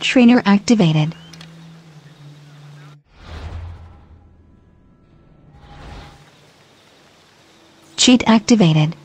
Trainer activated. Cheat activated.